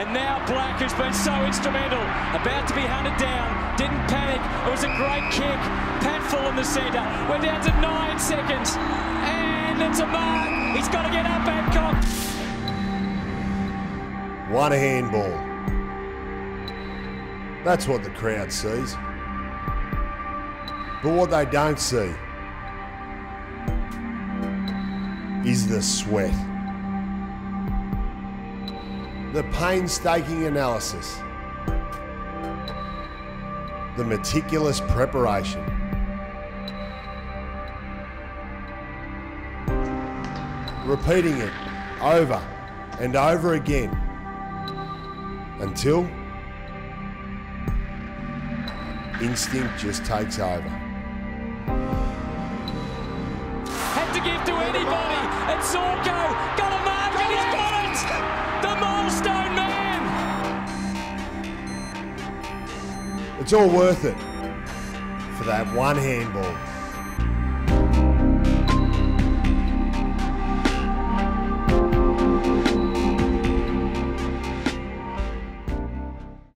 And now Black, who's been so instrumental, about to be hunted down, didn't panic. It was a great kick. Patfull in the centre. We're down to nine seconds. And it's a mark. He's got to get up, Adcock. One handball. That's what the crowd sees. But what they don't see is the sweat. The painstaking analysis. The meticulous preparation. Repeating it over and over again until instinct just takes over. Had to give to anybody. It's all worth it for that one handball.